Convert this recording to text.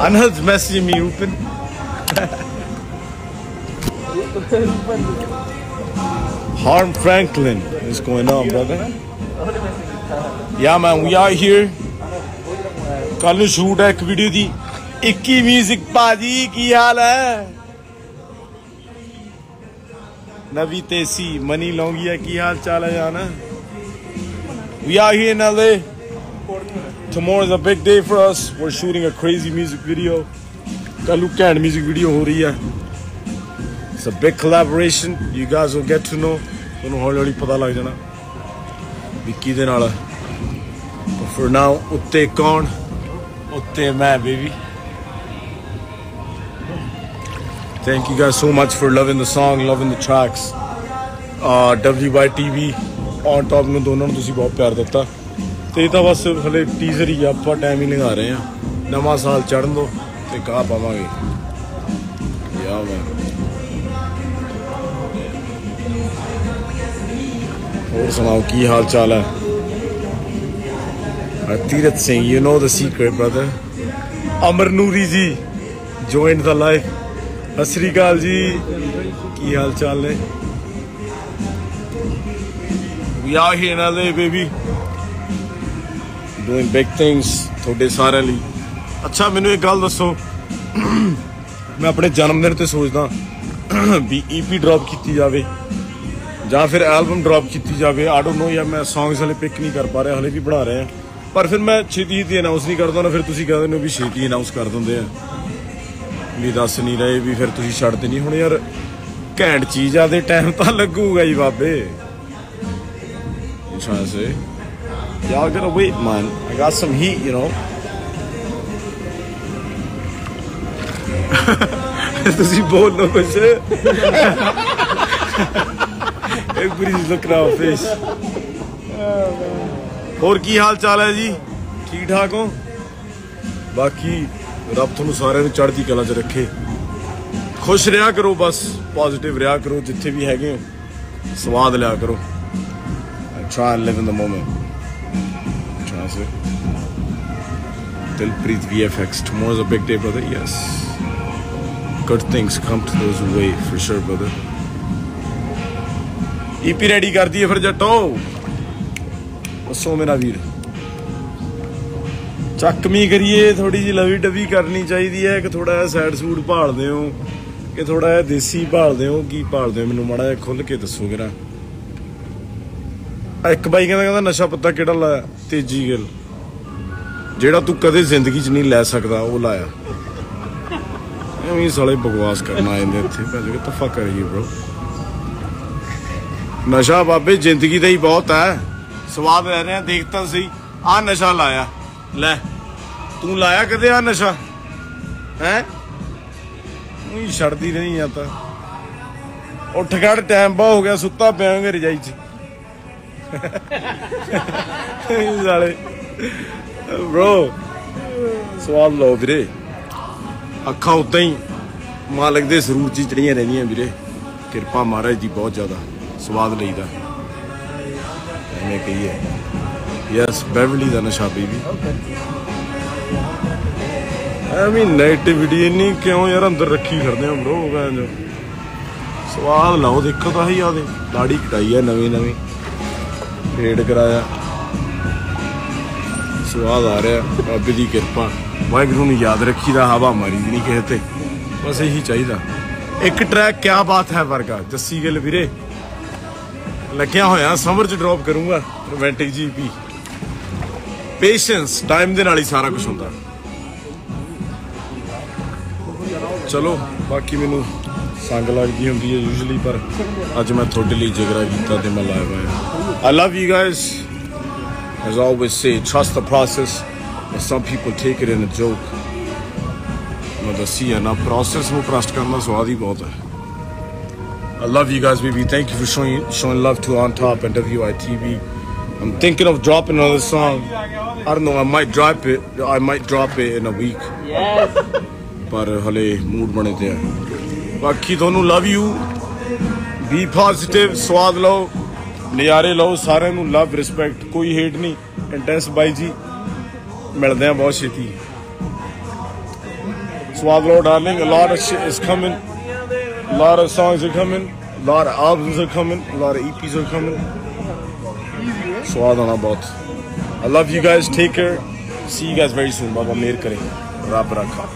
Anhal's messaging me, Upin. Harm Franklin. What's going on, brother? Yeah, man, we are here. ਕੱਲ ਨੂੰ shoot ਹੈ ਇੱਕ video ਦੀ 21 music ਭਾਜੀ ਕੀ ਹਾਲ ਹੈ ਨਵੀ ਤੇਸੀ ਮਨੀ ਲੌਂਗੀਆ ਕੀ ਹਾਲ ਚਾਲ ਹੈ ਜਾਨ We are here in LA. Tomorrow is a big day for us. We're shooting a crazy music video. ਕੱਲ ਨੂੰ ਘੈਂਟ ਮਿਊਜ਼ਿਕ ਵੀਡੀਓ ਹੋ ਰਹੀ ਹੈ It's a big collaboration. You guys will get to know. ਤੁਹਾਨੂੰ ਹੌਲੀ ਹੌਲੀ ਪਤਾ ਲੱਗ ਜਾਣਾ ਵੀ ਕਿਹਦੇ ਨਾਲ ਆ। But for now, ਉੱਤੇ ਕੌਣ ਉੱਤੇ ਮੈਂ baby Thank you guys so much for loving the song, loving the tracks. Uh, WYTV on top ਨੂੰ ਦੋਨਾਂ ਨੂੰ ਤੁਸੀਂ ਬਹੁਤ ਪਿਆਰ ਦਿੱਤਾ ਤੇ ਇਹ ਤਾਂ ਬਸ ਹਲੇ ਟੀਜ਼ਰ ਹੀ ਆ ਆਪਾਂ ਟਾਈਮ ਹੀ ਲੰਘਾ ਰਹੇ ਆ ਨਵਾਂ ਸਾਲ ਚੜਨ ਦੋ ਤੇ ਕਾ ਪਾਵਾਂਗੇ ਯਾ ਮੈਂ ਹੋਰ ਸੁਣਾਓ ਕੀ ਹਾਲ ਚਾਲ ਹੈ Tirath Singh you know the secret brother Amar Noori ji join the life Sat Sri ਅਕਾਲ ਜੀ ਕੀ ਹਾਲ ਚਾਲ ਨੇ ਵੀ ਆ ਹੀ ਨਾਲੇ ਬੇਬੀ Doing big things ਤੁਹਾਡੇ ਸਾਰਿਆਂ ਲਈ। ਅੱਛਾ ਮੈਨੂੰ ਇੱਕ ਗੱਲ ਦੱਸੋ। ਮੈਂ ਆਪਣੇ ਜਨਮ ਦਿਨ ਤੇ ਸੋਚਦਾ ਵੀ ਈਪੀ ਡ੍ਰੌਪ ਕੀਤੀ ਜਾਵੇ ਜਾਂ ਫਿਰ ਐਲਬਮ ਡ੍ਰੌਪ ਕੀਤੀ ਜਾਵੇ। ਆਈ ਡੋਨਟ ਨੋ ਜਾਂ ਮੈਂ ਸੌਂਗਸ ਹਲੇ ਪਿਕ ਨਹੀਂ ਕਰ ਪਾ ਰਿਹਾ ਹਲੇ ਵੀ ਬਣਾ ਰਹੇ। ਪਰ ਫਿਰ ਮੈਂ ਛੇਤੀ ਛੇਤੀ ਅਨਾਉਂਸ ਨਹੀਂ ਕਰਦਾ ਨਾ ਫਿਰ ਤੁਸੀਂ ਕਹਿੰਦੇ ਹੋ ਵੀ ਛੇਤੀ ਅਨਾਉਂਸ ਕਰ ਦਿੰਦੇ ਆ। ਵੀ ਦੱਸ ਨਹੀਂ ਰਹੇ ਵੀ ਫਿਰ ਤੁਸੀਂ ਛੱਡਦੇ ਨਹੀਂ ਹੁਣ ਯਾਰ। ਘੈਂਟ ਚੀਜ਼ ਆ ਦੇ ਟਾਈਮ ਤਾਂ ਲੱਗੂਗਾ ਹੀ ਬਾਬੇ। to say y'all gotta wait man I got some heat you know ਤੁਸੀਂ ਬੋਲ ਲੋ ਕੁਛ Everybody's looking at our face. ਹੋਰ ਕੀ ਹਾਲ ਚਾਲ ਹੈ ਜੀ ਠੀਕ ਠਾਕ ਹੋ ਬਾਕੀ ਰੱਬ ਤੁਹਾਨੂੰ ਸਾਰਿਆਂ ਨੂੰ ਚੜ੍ਹਦੀ ਕਲਾ 'ਚ ਰੱਖੇ ਖੁਸ਼ ਰਿਹਾ ਕਰੋ ਬਸ ਪੋਜ਼ਿਟਿਵ ਰਿਹਾ ਕਰੋ ਜਿੱਥੇ ਵੀ ਹੈਗੇ ਹੋ ਸਵਾਦ ਲਿਆ ਕਰੋ try and live in the moment try to say Dilpreet VFX tomorrow's a big day brother yes good things come to those who wait for sure brother EP ready ਕਰਦੀ ਹੈ ਫਿਰ ਜੱਟੋ ਦੱਸੋ ਮੇਰਾ ਵੀਰ ਚੱਕਮੀ ਕਰੀਏ ਥੋੜੀ ਜੀ ਲਵੀ ਡਵੀ ਕਰਨੀ ਚਾਹੀਦੀ ਹੈ ਕਿ ਥੋੜਾ ਜਿਹਾ ਸਾਈਡ ਸੂਟ ਭਾਲਦੇ ਹੋ ਕਿ ਥੋੜਾ ਜਿਹਾ ਦੇਸੀ ਭਾਲਦੇ ਹੋ ਕੀ ਭਾਲਦੇ ਹੋ ਮੈਨੂੰ ਮਾੜਾ ਜਿਹਾ ਖੁੱਲ ਕੇ ਦੱਸੋ ਜਰਾ ਇੱਕ ਬਾਈ ਕਹਿੰਦਾ ਕਹਿੰਦਾ ਨਸ਼ਾ ਪੱਤਾ ਕਿਹੜਾ ਲਾਇਆ? ਤੇਜੀ ਗਿਲ। ਜਿਹੜਾ ਤੂੰ ਕਦੇ ਜ਼ਿੰਦਗੀ 'ਚ ਨਹੀਂ ਲੈ ਸਕਦਾ, ਉਹ ਲਾਇਆ। ਐਵੇਂ ਹੀ ਸਾਲੇ ਬਕਵਾਸ ਕਰਨ ਆ ਜਾਂਦੇ ਇੱਥੇ। ਭੱਜ ਕੇ ਤਫਾ ਕਰੀਏ ਬ్రో ਨਸ਼ਾ ਬਾਬੇ, ਜ਼ਿੰਦਗੀ ਦਾ ਹੀ ਬਹੁਤ ਹੈ। ਸਵਾਦ ਲੈ ਰਹੇ ਆ ਦੇਖ ਤਾਂ ਸਹੀ। ਆ ਨਸ਼ਾ ਲਾਇਆ। ਲੈ, ਤੂੰ ਲਾਇਆ ਕਦੇ ਆ ਨਸ਼ਾ? ਹੈ? ਉਹੀ ਛੱਡਦੀ ਨਹੀਂ ਆ ਤਾਂ। ਉੱਠ ਖੜ ਟਾਈਮ ਬਾ ਹੋ ਗਿਆ, ਸੁੱਤਾ ਪਿਆਂਗੇ ਰਜਾਈ 'ਚ। ਸਾਲੇ ਬ్రో ਸਵਾਦ ਲਓ ਵੀਰੇ। ਅੱਖਾਂ ਉਦਾਂ ਹੀ ਮਾਲਕ ਦੇ ਸਰੂਰ 'ਚ ਚੜੀਆਂ ਰਹਿੰਦੀਆਂ ਵੀਰੇ। ਕਿਰਪਾ ਮਹਾਰਾਜ ਦੀ ਬਹੁਤ ਜ਼ਿਆਦਾ, ਸਵਾਦ ਲਈਦਾ। ਐਵੇਂ ਕਹੀਏ ਯੈਸ ਬੈਵਲੀ ਦਾ ਨਸ਼ਾ ਬੀਬੀ ਐਵੇਂ ਨੈਗੇਟਿਵਿਟੀ ਇੰਨੀ ਕਿਉਂ ਯਾਰ ਅੰਦਰ ਰੱਖੀ ਫਿਰਦੇ ਆ ਬ్రో ਸਵਾਦ ਲਾਓ, ਦੇਖੋ ਤਾਂ ਹੀ ਆਦੇ ਦਾੜੀ ਕਟਾਈ ਆ ਨਵੀਂ ਨਵੀਂ ਫੇਡ ਕਰਾਇਆ। ਸਵਾਦ ਆ ਰਿਹਾ ਰੱਬ ਦੀ ਕਿਰਪਾ। ਵਾਹਿਗੁਰੂ ਨੂੰ ਯਾਦ ਰੱਖੀਦਾ, ਹਵਾ ਮਾਰੀ ਦੀ ਨਹੀਂ ਕਿਸੇ ਤੇ। ਬਸ ਇਹੀ ਚਾਹੀਦਾ। ਇੱਕ ਟਰੈਕ ਕਿਆ ਬਾਤ ਹੈ ਵਰਗਾ, ਜੱਸੀ ਗਿੱਲ ਵੀਰੇ। ਲੱਗਿਆ ਹੋਇਆ ਸਮਰ ਚ ਡ੍ਰੌਪ ਕਰੂੰਗਾ ਰੋਮਾਂਟਿਕ ਜੀਪੀ ਪੇਸ਼ੈਂਸ ਟਾਈਮ ਦੇ ਨਾਲ ਹੀ ਸਾਰਾ ਕੁਝ ਹੁੰਦਾ। ਚਲੋ, ਬਾਕੀ ਮੈਨੂੰ ਸੰਗ ਲੱਗਦੀ ਹੁੰਦੀ ਹੈ ਯੂਜੂਲੀ ਪਰ ਅੱਜ ਮੈਂ ਤੁਹਾਡੇ ਲਈ ਜਿਗਰਾ ਕੀਤਾ ਤੇ ਮੈਂ ਲਾਇਆ ਹੋਇਆ I love you guys as I always say trust the process but some people take it in a joke ਮੈਂ ਦੱਸੀ ਹੈ ਨਾ process ਨੂੰ ਟਰਸਟ ਕਰਨਾ ਸਵਾਦ ਹੀ ਬਹੁਤ ਹੈ I love you guys, baby. Thank you for showing showing love to On Top and WITV. I'm thinking of dropping another song. I don't know. I might drop it. I might drop it in a week. Yes. ਪਰ ਹਲੇ mood ਬਣੇ ਤੇ ਆ ਬਾਕੀ ਤੁਹਾਨੂੰ love you B positive ਸਵਾਦ ਲਓ ਨਜ਼ਾਰੇ ਲਓ ਸਾਰਿਆਂ ਨੂੰ ਲਵ ਰਿਸਪੈਕਟ ਕੋਈ ਹੇਟ ਨਹੀਂ ਇੰਟੈਂਸ ਬਾਈ ਜੀ ਮਿਲਦੇ ਆ ਬਹੁਤ ਛੇਤੀ ਸਵਾਦ ਲਓ darling a lot of shit is coming a lot of songs are coming a lot of albums are coming a lot of EPs are coming ਸਵਾਦ ਆਣਾ ਬਹੁਤ I love you guys take care see you guys very soon ਬਾਬਾ ਮੇਰ ਕਰੇ ਰੱਬ ਰੱਖਾ